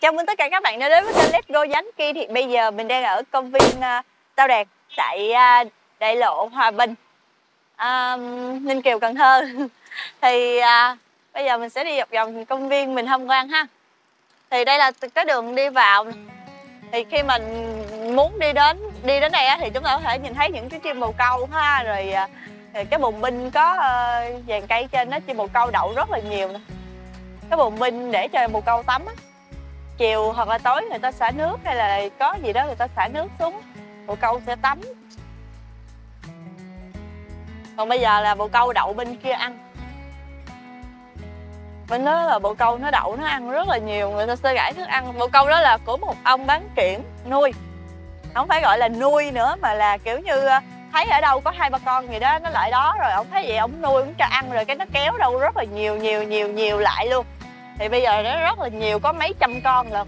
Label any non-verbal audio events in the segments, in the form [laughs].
Chào mừng tất cả các bạn đã đến với kênh Let's Go Dánh Kia. Thì bây giờ mình đang ở công viên uh, Tao Đàn Tại uh, đại lộ Hòa Bình. Uh, Ninh Kiều Cần Thơ. [laughs] Thì uh, bây giờ mình sẽ đi dọc vòng công viên mình tham quan ha. Thì đây là cái đường đi vào. Thì khi mình muốn đi đến đi đến đây thì chúng ta có thể nhìn thấy những cái chim bồ câu ha. Rồi uh, cái bồn binh có ờ, uh, dàn cây trên đó chim bồ câu đậu rất là nhiều nè. Cái bồn binh để cho bồ câu tắm á chiều hoặc là tối người ta xả nước hay là có gì đó người ta xả nước xuống bồ câu sẽ tắm. Còn bây giờ là bồ câu đậu bên kia ăn. Bên đó là bồ câu nó đậu, nó ăn rất là nhiều, người ta sẽ gãi thức ăn. Bồ câu đó là của một ông bán kiển nuôi. Không phải gọi là nuôi nữa, mà là kiểu như ờ, thấy ở đâu có hai ba con gì đó, nó lại đó, rồi ông thấy vậy ông nuôi cũng cho ăn, rồi cái nó kéo đâu rất là nhiều nhiều nhiều nhiều lại luôn thì bây giờ nó rất là nhiều có mấy trăm con lận.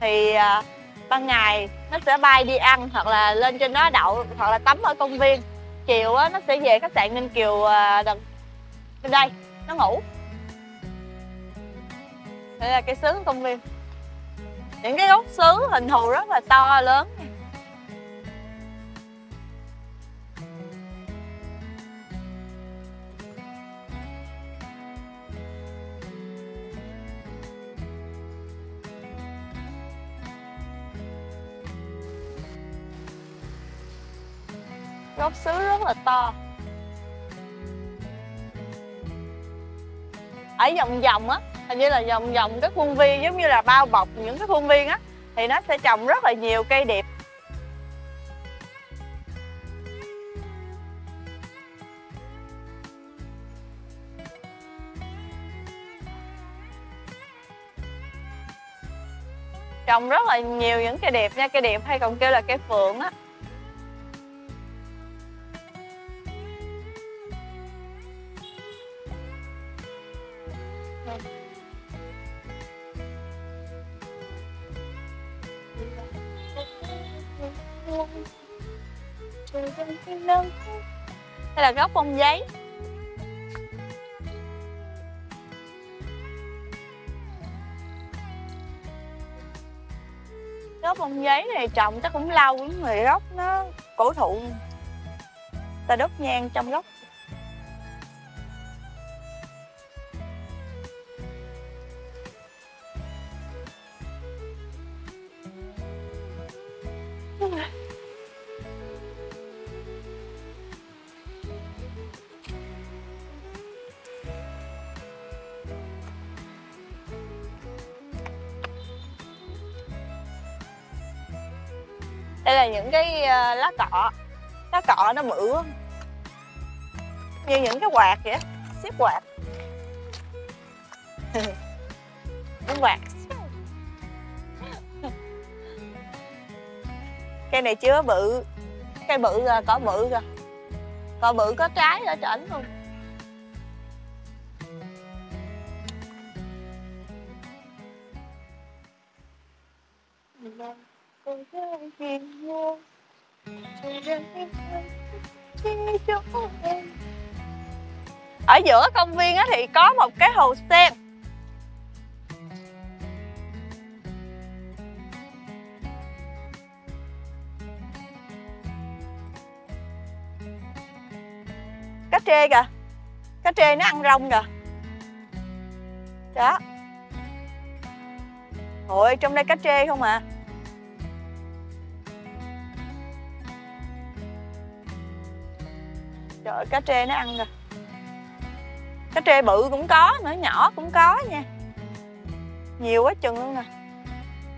Thì à, ban ngày nó sẽ bay đi ăn hoặc là lên trên đó đậu hoặc là tắm ở công viên. Chiều á nó sẽ về khách sạn ninh kiều à, đằng bên đây nó ngủ. Đây là cái xứ công viên. Những cái gốc xứ hình thù rất là to lớn. Gốc sứ rất là to. Ở vòng vòng á, hình như là vòng vòng cái khuôn viên giống như là bao bọc những cái khuôn viên á, thì nó sẽ trồng rất là nhiều cây đẹp. Trồng rất là nhiều những cây đẹp nha, cây đẹp hay còn kêu là cây phượng á. Hay là gốc bông giấy? Gốc bông giấy này trồng chắc cũng lâu lắm rồi gốc nó cổ thụ. Ta đốt nhang trong gốc đây là những cái ờ, lá cọ. Lá cọ nó bự như những cái quạt vậy xếp quạt. [laughs] Những quạt. [laughs] Cây này chưa bự. Cây bự rồi cỏ bự rồi cỏ bự có trái ở trển luôn ở giữa công viên á thì có một cái hồ sen. Cá trê kìa. Cá trê nó ăn rong kìa. Đó. Ôi, trong đây cá trê không à? Trời ơi, cá trê nó ăn rồi Cá trê bự cũng có nữa, nhỏ cũng có nha. Nhiều quá chừng luôn nè.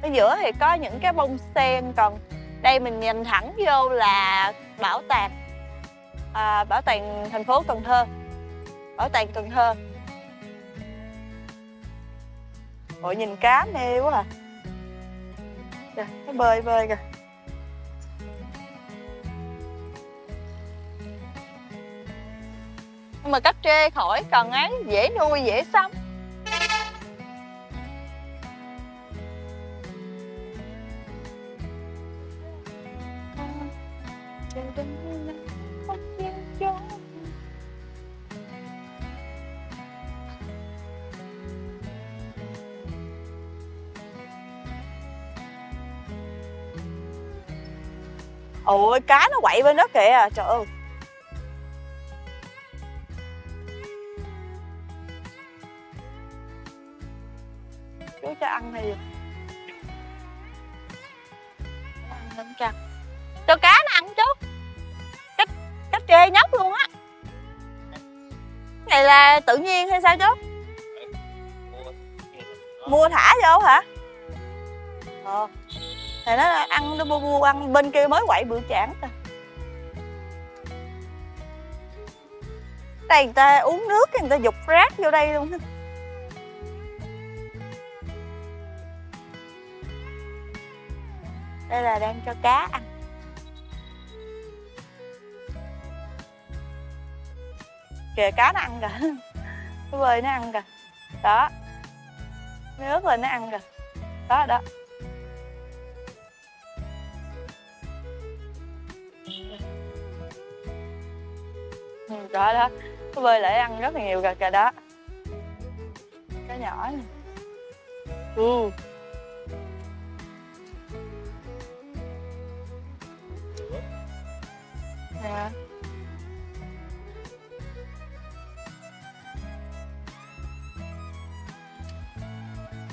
Ở giữa thì có những cái bông sen Còn đây mình nhìn thẳng vô là bảo tàng. À, Bảo tàng thành phố Cần Thơ. Bảo tàng Cần Thơ. Ôi nhìn cá mê quá à. Trời, nó bơi bơi kìa. mà cắt trê khỏi cần án dễ nuôi, dễ sống. Ôi, cá nó quậy bên đó kìa, Trời ơi. Là tự nhiên hay sao chứ? mua thả vô hả? Ờ. Thì nó ăn nó bu bu, ăn bên kia mới quậy bự chản ta đây người ta uống nước người ta dục rác vô đây luôn. Đây là đang cho cá ăn. Kìa cá nó ăn kìa. Cái bơi nó ăn kìa. Đó. Nước lên nó ăn kìa. Đó đó. Ừ, đó đó. Cái bơi lại ăn rất là nhiều kìa kìa đó. Cá nhỏ này ừ. Yeah.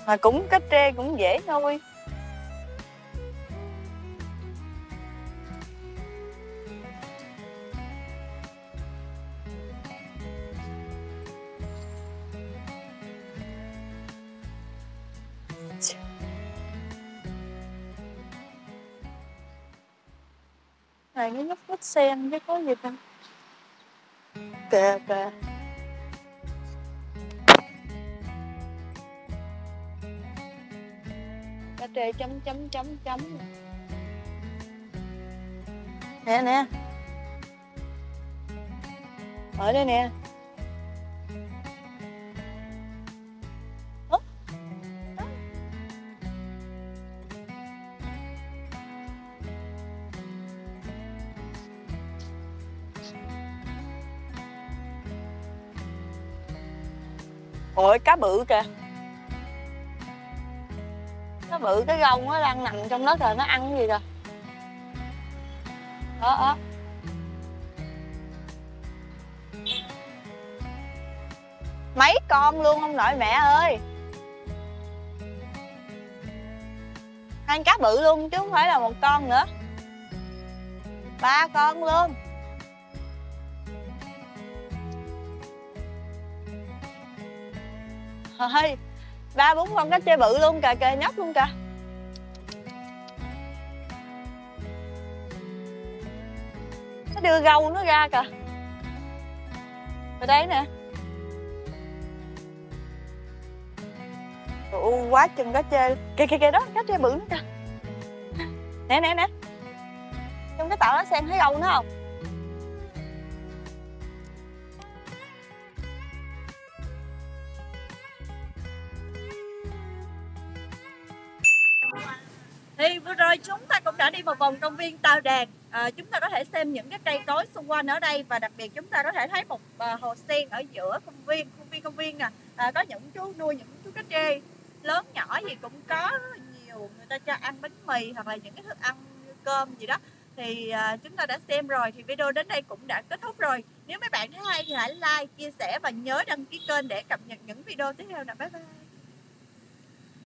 Mà cũng cách trê cũng dễ thôi. Này cái nút nút sen chứ có gì đâu kìa kìa trê chấm chấm chấm chấm nè nè ở đây nè Ủa? Đó. ôi cá bự kìa bự cái gông nó đang nằm trong đó rồi nó ăn cái gì rồi. Đó đó mấy con luôn ông nội mẹ ơi. Ăn cá bự luôn chứ không phải là một con nữa. Ba con luôn. Thôi ba bốn con cá chê bự luôn kìa kìa nhóc luôn kìa. Nó đưa gâu nó ra kìa. Rồi đây nè. Ủa, quá chừng cá chê. Kìa kìa kìa đó cá chê bự nữa kìa. Nè nè nè. Trong cái tàu lá sen thấy gâu nó không? Thì vừa rồi chúng ta cũng đã đi một vòng công viên Tao Đàn. À, Chúng ta có thể xem những cái cây cối xung quanh ở đây Và đặc biệt chúng ta có thể thấy một à, hồ sen ở giữa công viên Công viên công viên nè. À, Có những chú nuôi những chú cá trê Lớn nhỏ gì cũng có rất là nhiều Người ta cho ăn bánh mì hoặc là những cái thức ăn như cơm gì đó. Thì à, chúng ta đã xem rồi thì video đến đây cũng đã kết thúc rồi. Nếu mấy bạn thấy hay thì hãy like chia sẻ và nhớ đăng ký kênh để cập nhật những video tiếp theo nè. Bye bye.